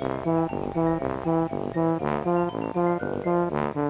Thank you.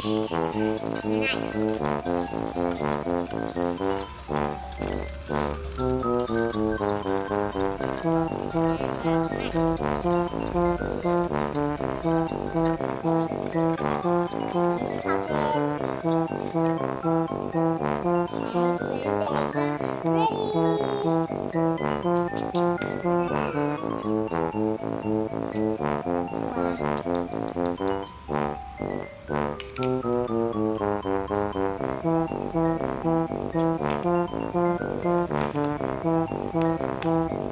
Bye.